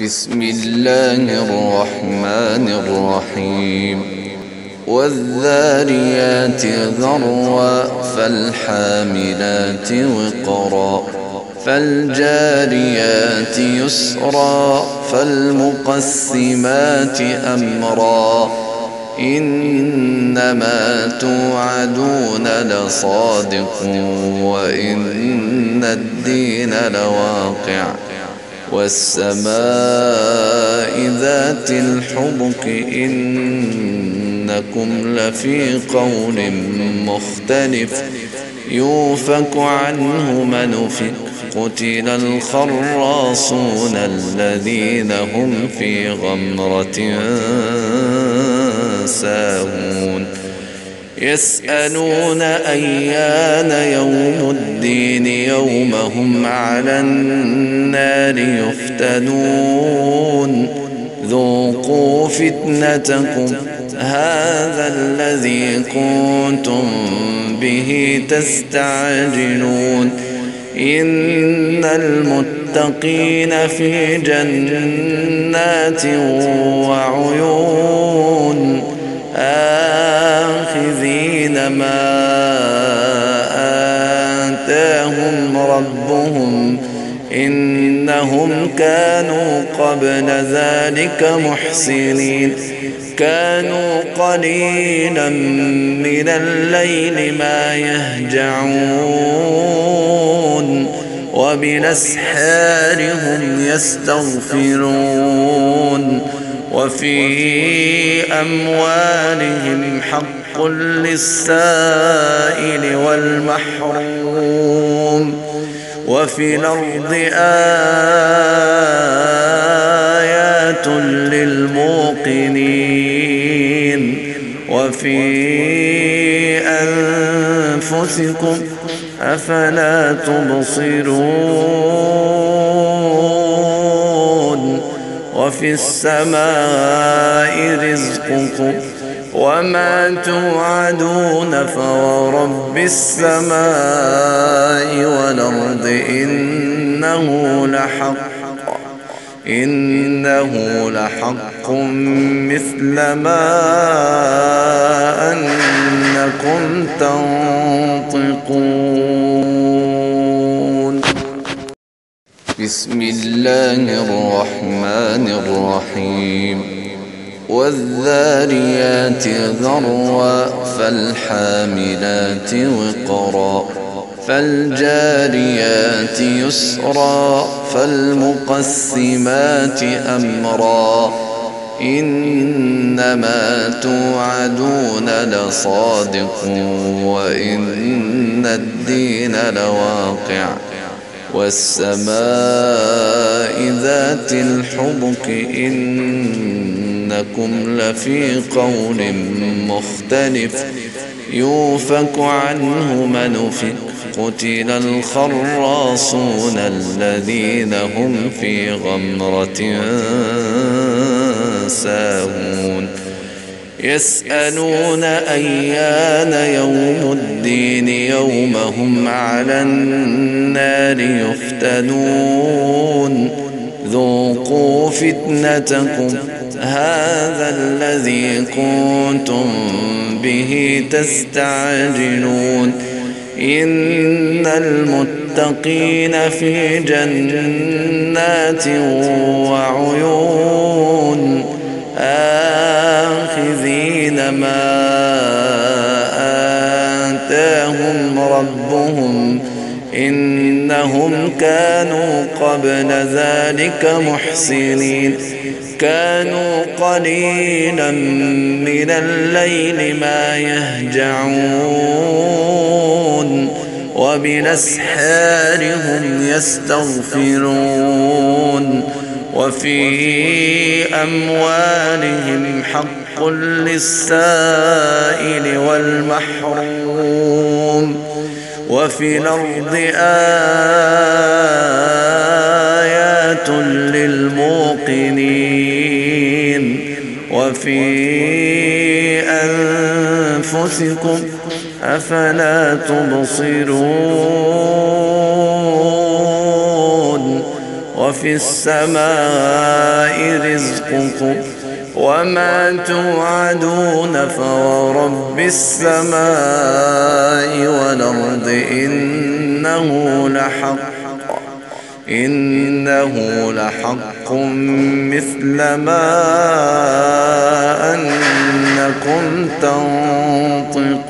بسم الله الرحمن الرحيم. والذاريات ذروا فالحاملات وقرا فالجاريات يسرا فالمقسمات أمرا. إنما توعدون لصادق وإن الدين لواقع. والسماء ذات الحبك إنكم لفي قول مختلف يوفك عنه من أفك قتل الخراصون الذين هم في غمرة ساهون يسألون أيان يوم الدين يوم هم على النار يفتنون. ذوقوا فتنتكم هذا الذي كنتم به تستعجلون. إن المتقين في جنات وعيون. آخذين ما آتاهم ربهم إنهم كانوا قبل ذلك محسنين. كانوا قليلا من الليل ما يهجعون وبالأسحار هم يستغفرون. وفي أموالهم حق للسائل والمحروم وفي الأرض آيات للموقنين وفي أنفسكم أفلا تبصرون وفي السماء رزقكم وما توعدون فورب السماء والأرض إنه لحق إنه لحق مثل ما أنكم تنطقون بسم الله الرحمن الرحيم. والذاريات ذروا فالحاملات وقرا فالجاريات يسرا فالمقسمات أمرا. إنما توعدون لصادق وإن الدين لواقع. والسماء ذات الحبك إنكم لفي قول مختلف يوفك عنه من أفك قتل الخراصون الذين هم في غمرة ساهون يسألون أيان يوم الدين يوم هم على النار يفتنون. ذوقوا فتنتكم هذا الذي كنتم به تستعجلون. إن المتقين في جنات وعيون. آخذين ما آتاهم ربهم إنهم كانوا قبل ذلك محسنين. كانوا قليلا من الليل ما يهجعون وبالاسحار هم يستغفرون. وفي أموالهم حق للسائل والمحروم وفي الأرض آيات للموقنين وفي أنفسكم أفلا تبصرون وفي السماء رزقكم وما توعدون فورب السماء والأرض إنه لحق إنه لحق مثل ما أنكم تنطقون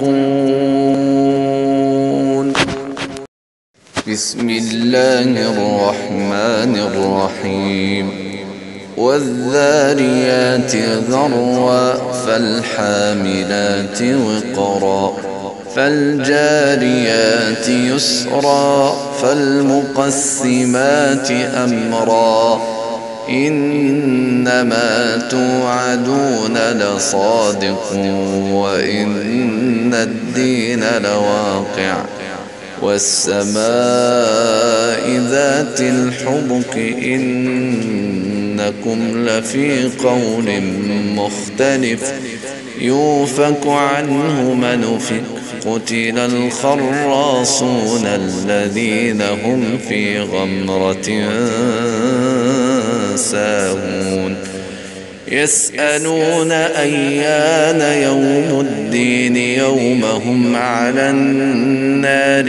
بسم الله الرحمن الرحيم. والذاريات ذروا فالحاملات وقرا فالجاريات يسرا فالمقسمات أمرا. إنما توعدون لصادق وإن الدين لواقع. والسماء ذات الحبك إنكم لفي قول مختلف يوفك عنه من أفك قتل الخراصون الذين هم في غمرة ساهون يسألون أيان يوم الدين يوم هم على النار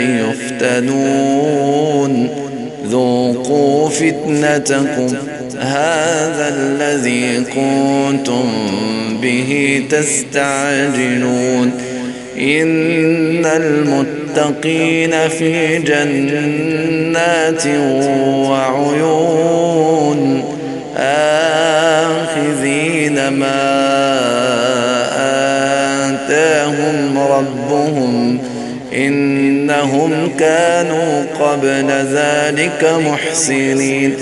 يفتنون. ذوقوا فتنتكم هذا الذي كنتم به تستعجلون. إن المتقين في جنات وعيون. آخذين ما آتاهم ربهم إنهم كانوا قبل ذلك محسنين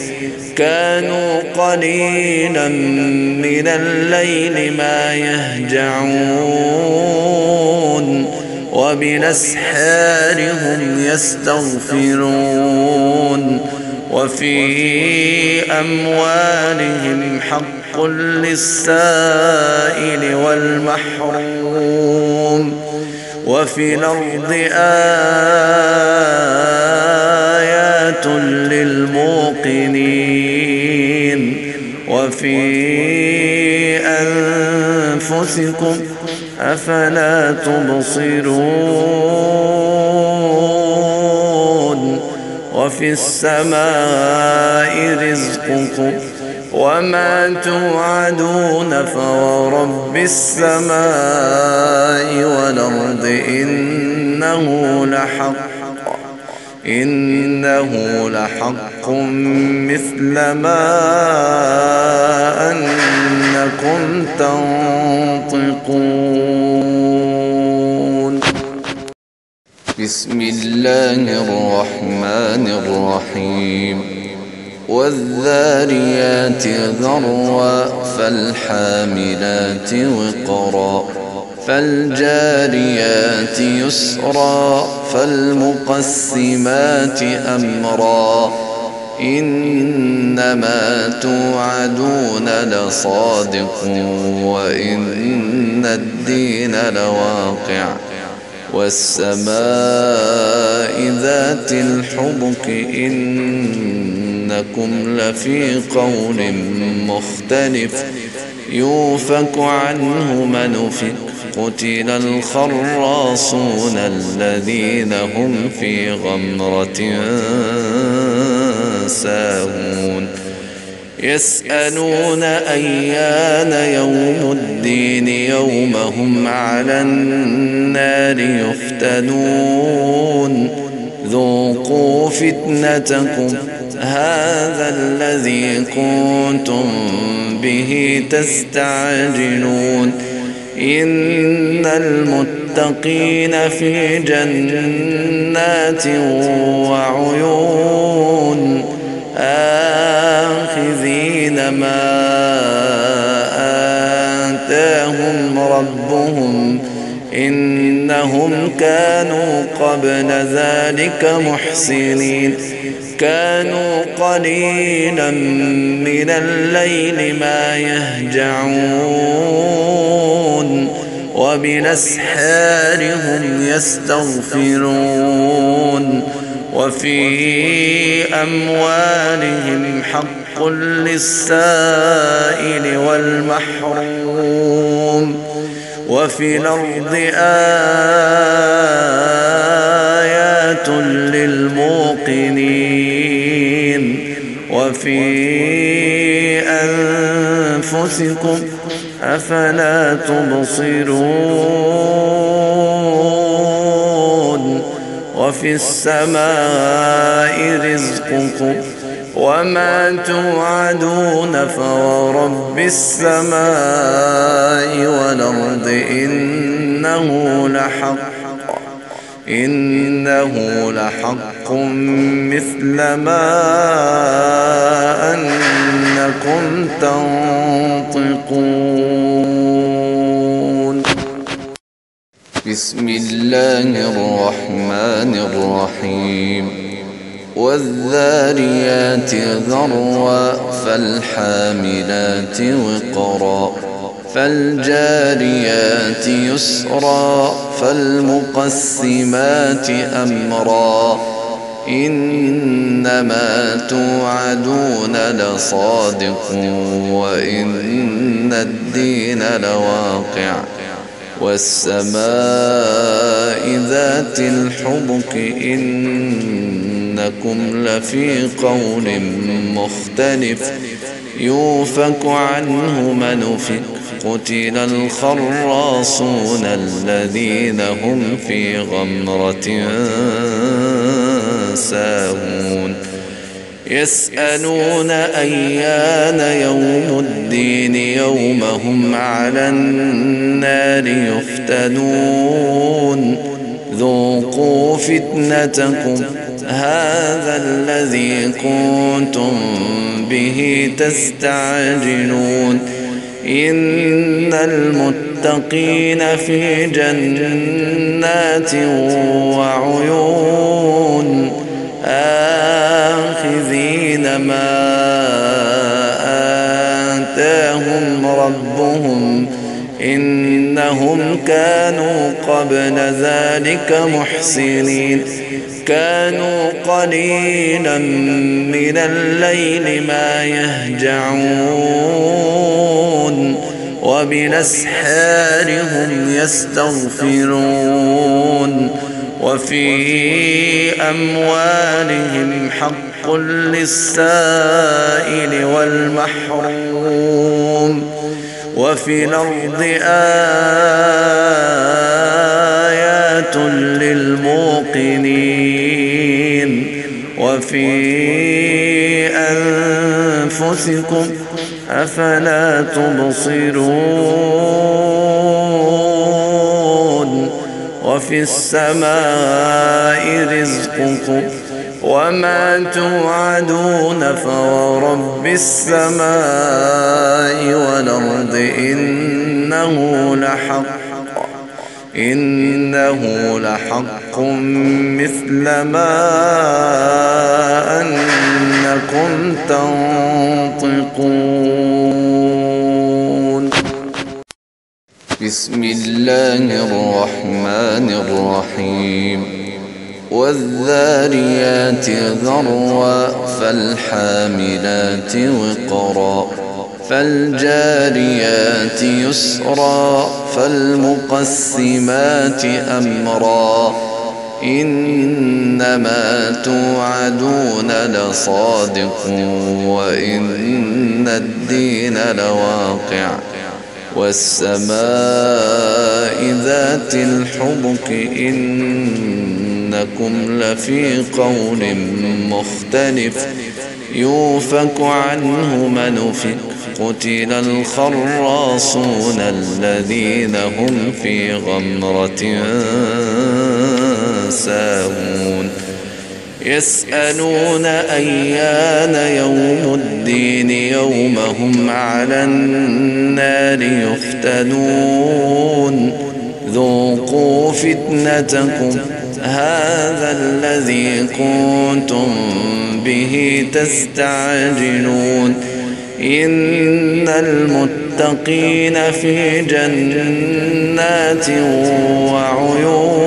كانوا قليلا من الليل ما يهجعون وبالأسحار هم يستغفرون وفي أموالهم حق للسائل والمحروم وفي الأرض آيات للموقنين وفي أنفسكم أفلا تبصرون وفي السماء رزقكم وما توعدون فورب السماء والأرض إنه لحق إنه لحق مثل ما أنكم تنطقون بسم الله الرحمن الرحيم. والذاريات ذروا فالحاملات وقرا فالجاريات يسرا فالمقسمات أمرا. إنما توعدون لصادق وإن الدين لواقع. والسماء ذات الحبك إن إنكم لفي قول مختلف يوفك عنه من أفك قتل الخراصون الذين هم في غمرة ساهون يسألون أيان يوم الدين يوم هم على النار يفتنون. ذوقوا فتنتكم هذا الذي كنتم به تستعجلون. إن المتقين في جنات وعيون. آخذين ما آتاهم ربهم إنهم كانوا قبل ذلك محسنين. كانوا قليلا من الليل ما يهجعون وبالاسحار هم يستغفرون. وفي أموالهم حق للسائل والمحروم وفي الأرض آيات للموقنين وفي أنفسكم أفلا تبصرون وفي السماء رزقكم وما توعدون فورب السماء والأرض إنه لحق إنه لحق مثل ما أنكم تنطقون بسم الله الرحمن الرحيم. والذاريات ذروا فالحاملات وقرا فالجاريات يسرا فالمقسمات أمرا. إنما توعدون لصادق وإن الدين لواقع. والسماء ذات الحبك إنكم لفي قول مختلف يوفك عنه من أفك قتل الخراصون الذين هم في غمرة يسألون أيان يوم الدين يوم هم على النار يفتنون. ذوقوا فتنتكم هذا الذي كنتم به تستعجلون. إن المتقين في جنات وعيون. ما آتاهم ربهم إنهم كانوا قبل ذلك محسنين. كانوا قليلا من الليل ما يهجعون وبالأسحار هم يستغفرون. وفي أموالهم حق للسائل والمحروم وفي الأرض آيات للموقنين وفي أنفسكم أفلا تبصرون وفي السماء رزقكم وما توعدون فورب السماء والأرض إنه لحق إنه لحق مثل ما أنكم تنطقون. بسم الله الرحمن الرحيم. والذاريات ذروا فالحاملات وقرا فالجاريات يسرا فالمقسمات أمرا إنما توعدون لصادق وإن الدين لواقع والسماء ذات الحبك إن إنكم لفي قول مختلف. يوفك عنه من أفك قتل الخراصون الذين هم في غمرة ساهون. يسألون أيان يوم الدين يوم هم على النار يفتنون. ذوقوا فتنتكم. هذا الذي كنتم به تستعجلون. إن المتقين في جنات وعيون.